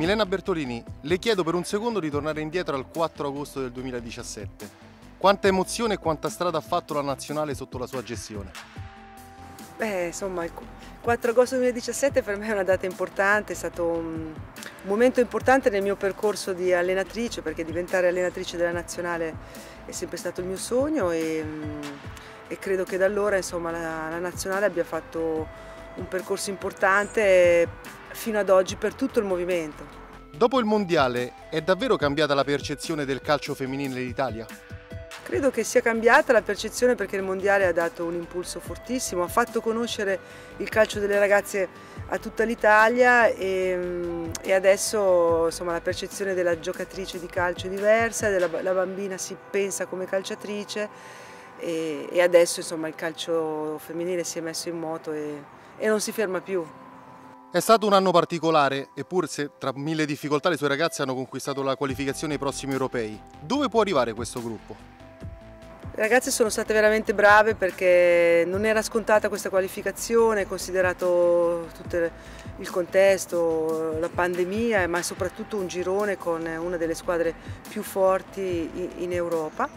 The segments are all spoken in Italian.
Milena Bertolini, le chiedo per un secondo di tornare indietro al 4 agosto del 2017. Quanta emozione e quanta strada ha fatto la nazionale sotto la sua gestione? Beh, insomma, il 4 agosto 2017 per me è una data importante, è stato un momento importante nel mio percorso di allenatrice, perché diventare allenatrice della nazionale è sempre stato il mio sogno e, e credo che da allora insomma, la, la nazionale abbia fatto un percorso importante fino ad oggi per tutto il movimento. Dopo il mondiale è davvero cambiata la percezione del calcio femminile in Italia? Credo che sia cambiata la percezione perché il Mondiale ha dato un impulso fortissimo, ha fatto conoscere il calcio delle ragazze a tutta l'Italia e, mm, e, adesso insomma, la percezione della giocatrice di calcio è diversa, della, la bambina si pensa come calciatrice e, e adesso insomma, il calcio femminile si è messo in moto e, e non si ferma più. È stato un anno particolare, eppure se tra mille difficoltà le sue ragazze hanno conquistato la qualificazione ai prossimi europei. Dove può arrivare questo gruppo? Le ragazze sono state veramente brave perché non era scontata questa qualificazione, considerato tutto il contesto, la pandemia, ma soprattutto un girone con una delle squadre più forti in Europa.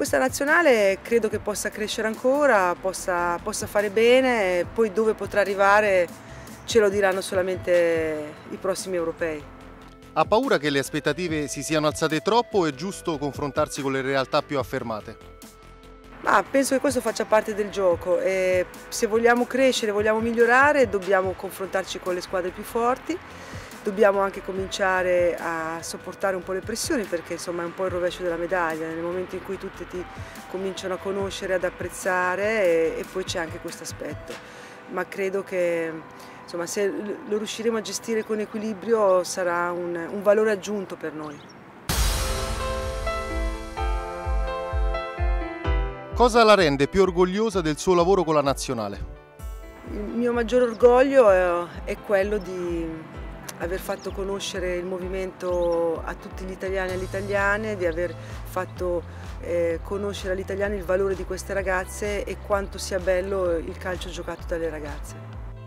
Questa nazionale credo che possa crescere ancora, possa, possa fare bene, poi dove potrà arrivare ce lo diranno solamente i prossimi europei. Ha paura che le aspettative si siano alzate troppo o è giusto confrontarsi con le realtà più affermate? Ma penso che questo faccia parte del gioco e se vogliamo crescere, vogliamo migliorare, dobbiamo confrontarci con le squadre più forti, dobbiamo anche cominciare a sopportare un po' le pressioni perché insomma è un po' il rovescio della medaglia, nel momento in cui tutti ti cominciano a conoscere, ad apprezzare e, e poi c'è anche questo aspetto. Ma credo che insomma, se lo riusciremo a gestire con equilibrio sarà un, un valore aggiunto per noi. Cosa la rende più orgogliosa del suo lavoro con la nazionale? Il mio maggior orgoglio è, è quello di aver fatto conoscere il movimento a tutti gli italiani e alle italiane, di aver fatto eh, conoscere agli italiani il valore di queste ragazze e quanto sia bello il calcio giocato dalle ragazze.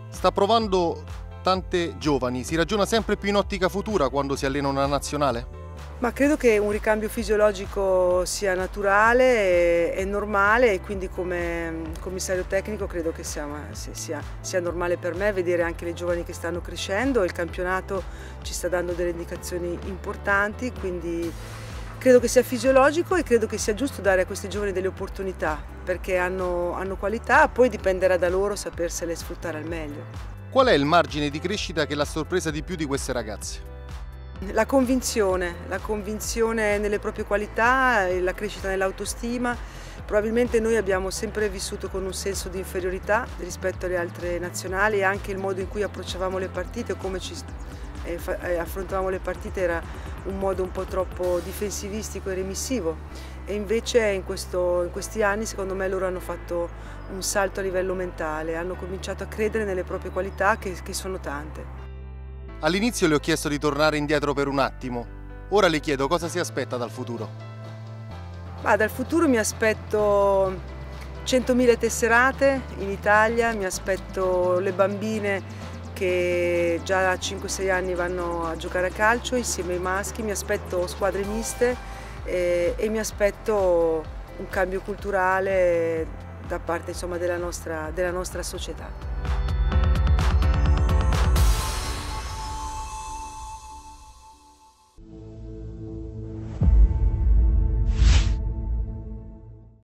Sta provando tante giovani, si ragiona sempre più in ottica futura quando si allena una nazionale? Ma credo che un ricambio fisiologico sia naturale e, normale e quindi come commissario tecnico credo che sia, sia, sia, normale per me vedere anche le giovani che stanno crescendo, il campionato ci sta dando delle indicazioni importanti, quindi credo che sia fisiologico e credo che sia giusto dare a questi giovani delle opportunità perché hanno, hanno qualità, poi dipenderà da loro sapersele sfruttare al meglio. Qual è il margine di crescita che l'ha sorpresa di più di queste ragazze? La convinzione, la convinzione nelle proprie qualità, la crescita nell'autostima. Probabilmente noi abbiamo sempre vissuto con un senso di inferiorità rispetto alle altre nazionali e anche il modo in cui approcciavamo le partite, come ci eh, eh, affrontavamo le partite era un modo un po' troppo difensivistico e remissivo e invece in, questo, in questi anni secondo me loro hanno fatto un salto a livello mentale, hanno cominciato a credere nelle proprie qualità che, che sono tante. All'inizio le ho chiesto di tornare indietro per un attimo. Ora le chiedo cosa si aspetta dal futuro. Ma dal futuro mi aspetto 100.000 tesserate in Italia, mi aspetto le bambine che già a 5-6 anni vanno a giocare a calcio insieme ai maschi, mi aspetto squadre miste e, e mi aspetto un cambio culturale da parte insomma, della, nostra, della nostra società.